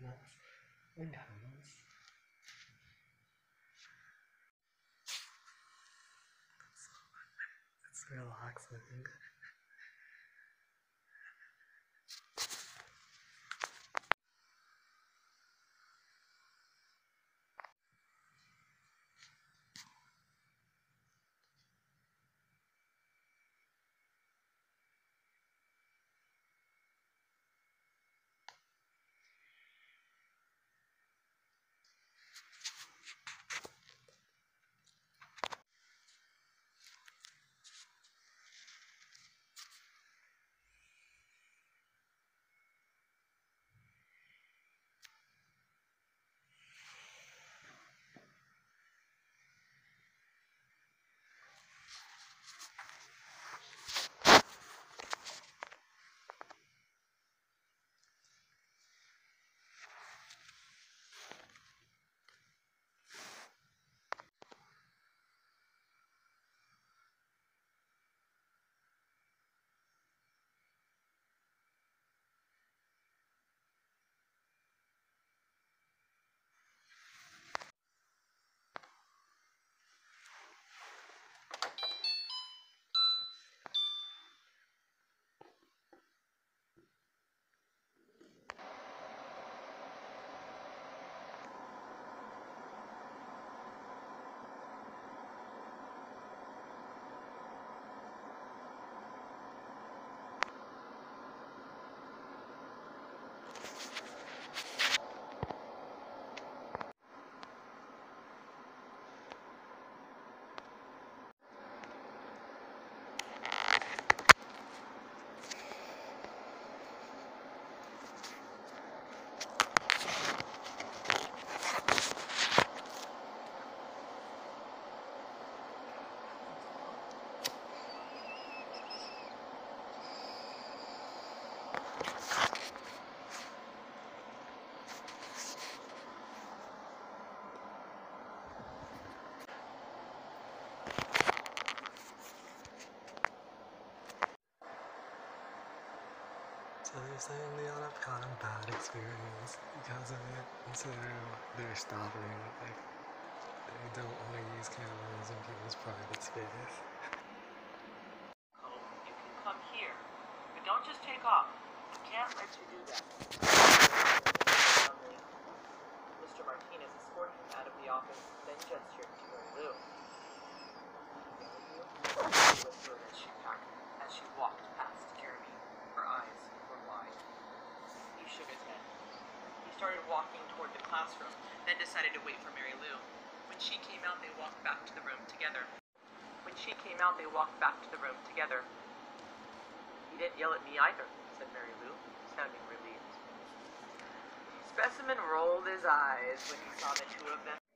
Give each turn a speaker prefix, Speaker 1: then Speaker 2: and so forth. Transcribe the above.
Speaker 1: Wind tunnels. It's relaxing. So they're saying they all have kind of bad experience because of it, and so they're, stopping. Like, they don't want to use cameras in people's private space.
Speaker 2: You can come here, but don't just take off. I can't let you do that. Suddenly, Mr. Martinez escorted him out of the office, then gestured to Mary Lou. Mary Lou whispered as she packed, as she walked past Jeremy. Her eyes were wide. He shook his head. He started walking toward the classroom, then decided to wait for Mary Lou. When she came out, they walked back to the room together. When she came out, they walked back to the room together. He didn't yell at me either, said Mary Lou, sounding relieved. Specimen rolled his eyes when he saw the two of them